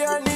your